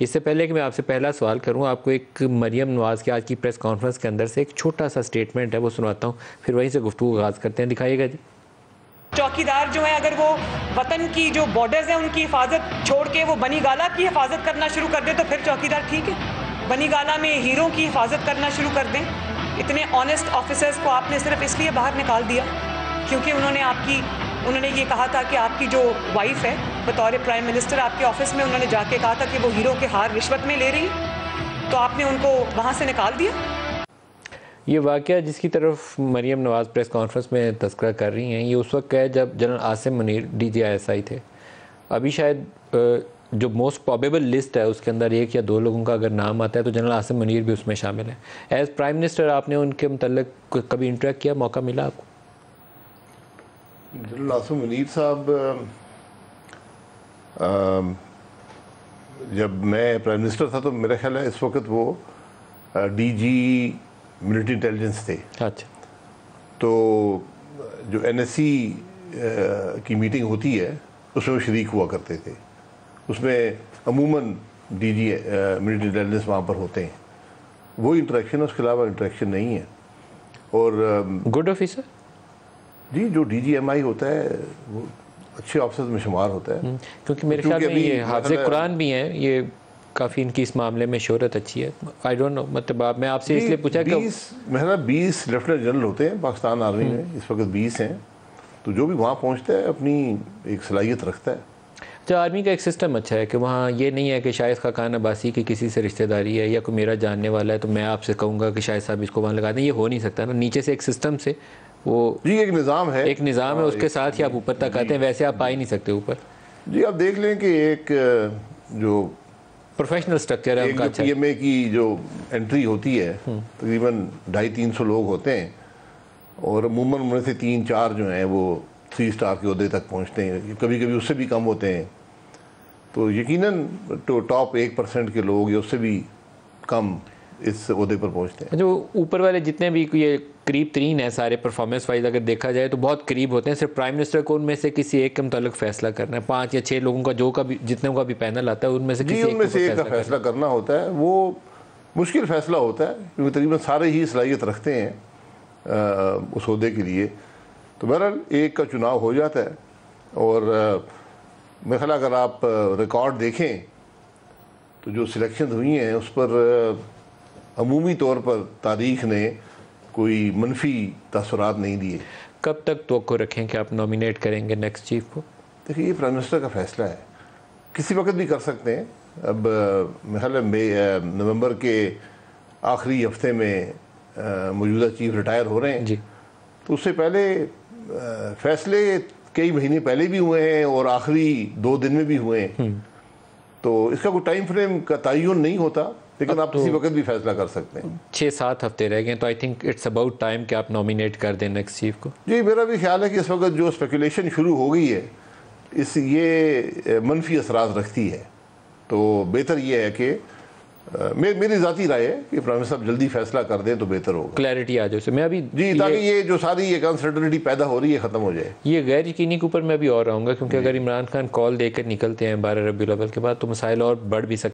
इससे पहले कि मैं आपसे पहला सवाल करूँ, आपको एक मरियम नवाज़ के आज की प्रेस कॉन्फ्रेंस के अंदर से एक छोटा सा स्टेटमेंट है, वो सुनाता हूँ। फिर वहीं से गुफ्तु आगाज़ करते हैं। दिखाइएगा जी। चौकीदार जो है, अगर वो वतन की जो बॉर्डर्स हैं, उनकी हिफाजत छोड़ के वो बनी गाला की हिफाजत करना शुरू कर दे तो फिर चौकीदार ठीक है। बनी गाला में हीरो की हिफाजत करना शुरू कर दें। इतने ऑनेस्ट ऑफिसर्स को आपने सिर्फ़ इसलिए बाहर निकाल दिया, क्योंकि उन्होंने आपकी उन्होंने ये कहा था कि आपकी जो वाइफ है, बतौर प्राइम मिनिस्टर आपके ऑफ़िस में, उन्होंने जाके कहा था कि वो हीरो के हार रिश्वत में ले रही तो आपने उनको वहाँ से निकाल दिया? ये वाक़ जिसकी तरफ़ मरीम नवाज़ प्रेस कॉन्फ्रेंस में तस्करा कर रही हैं, ये उस वक्त है जब general Asim Munir D G I S I थे। अभी शायद जो मोस्ट प्रॉबेबल लिस्ट है, उसके अंदर एक या दो लोगों का अगर नाम आता है तो जनरल आसिम मुनीर भी उसमें शामिल है। एज़ प्राइम मिनिस्टर आपने उनके मतलब कभी इंटरेक्ट किया, मौका मिला आपको? आसिम मुनीर साहब जब मैं प्राइम मिनिस्टर था तो मेरा ख्याल है इस वक्त वो डीजी मिलिट्री इंटेलिजेंस थे। अच्छा। तो जो एनएससी की मीटिंग होती है उसमें वो शरीक हुआ करते थे। उसमें अमूमन डीजी मिलिट्री इंटेलिजेंस वहाँ पर होते हैं। वो इंटरेक्शन उसके अलावा इंटरेक्शन नहीं है। और गुड ऑफिसर जी जो डी जी एम आई होता है वो अच्छे ऑफिसर में शुमार होता है। हम्म, क्योंकि मेरे ख्याल में ये हाफज कुरान भी हैं ये काफ़ी इनकी इस मामले में शोहरत अच्छी है। आई डोंट नो मतलब मैं आपसे इसलिए पूछा कि मेरा बीस लेफ्टिनेंट जनरल होते हैं पाकिस्तान आर्मी में हम्म। इस वक्त बीस हैं। तो जो भी वहाँ पहुँचता है अपनी एक सलाहियत रखता है। तो आर्मी का एक सिस्टम अच्छा है कि वहाँ ये नहीं है कि शायद खान अब्बासी की किसी से रिश्तेदारी है या कोई मेरा जानने वाला है तो मैं आपसे कहूँगा कि शायद साहब इसको वहाँ लगा दें। ये हो नहीं सकता ना। नीचे से एक सिस्टम से वो जी एक निज़ाम है। एक निज़ाम है हाँ, उसके साथ ही आप ऊपर तक आते हैं वैसे आप आ ही नहीं सकते ऊपर। जी आप देख लें कि एक जो प्रोफेशनल स्ट्रक्चर है उनका अच्छा। पीएमए की जो एंट्री होती है हम्म। तकरीबन ढाई तीन सौ लोग होते हैं और अमूमन उनमें से तीन चार जो हैं वो थ्री स्टार के अहदे तक पहुँचते हैं। कभी कभी उससे भी कम होते हैं। तो यकीनन तो टॉप एक परसेंट के लोग या उससे भी कम इस अहदे पर पहुँचते हैं। जो ऊपर वाले जितने भी ये करीब तरीन है सारे परफॉर्मेंस वाइज अगर देखा जाए तो बहुत करीब होते हैं। सिर्फ़ प्राइम मिनिस्टर को उनमें से किसी एक के मुतालिक फैसला करना है। पाँच या छः लोगों का जो का भी जितने का भी पैनल आता है उनमें से किसी उनमें से एक का फैसला करना होता है। वो मुश्किल फैसला होता है क्योंकि तकरीबन सारे ही सलाहियत रखते हैं उस अहदे के लिए। तो बहरहाल एक का चुनाव हो जाता है। और मेरा ख्याल अगर आप रिकॉर्ड देखें तो जो सिलेक्शन हुई हैं उस पर अमूमी तौर पर तारीख ने कोई मनफी तसरात नहीं दिए। कब तक तो रखें कि आप नॉमिनेट करेंगे नेक्स्ट चीफ को? देखिए ये प्राइम मिनिस्टर का फैसला है। किसी वक्त भी कर सकते हैं। अब मेरे नवंबर के आखिरी हफ़्ते में मौजूदा चीफ रिटायर हो रहे हैं। जी। तो उससे पहले फैसले कई महीने पहले भी हुए हैं और आखिरी दो दिन में भी हुए हैं। हम्म। तो इसका कोई टाइम फ्रेम का तयन नहीं होता। लेकिन आप किसी तो वक्त भी फैसला कर सकते हैं। छः सात हफ़्ते रह गए तो I think it's about time कि आप नॉमिनेट कर दें नेक्स्ट चीफ को। जी मेरा भी ख्याल है कि इस वक्त जो स्पेकुलेशन शुरू हो गई है इस ये मनफी असरात रखती है। तो बेहतर ये है कि मे, मेरी ज़ाती राय है कि प्राइम साहब जल्दी फैसला कर दें तो बेहतर होगा। क्लैरिटी आ जाए मैं अभी जी ताकि ये, ये जो सारी ये अनसर्टनिटी पैदा हो रही है ख़त्म हो जाए। ये गैर यकीनी के ऊपर मैं अभी और रहूँगा क्योंकि अगर इमरान खान कॉल देकर निकलते हैं बारह रबी के बाद तो मसाइल और बढ़ भी सकते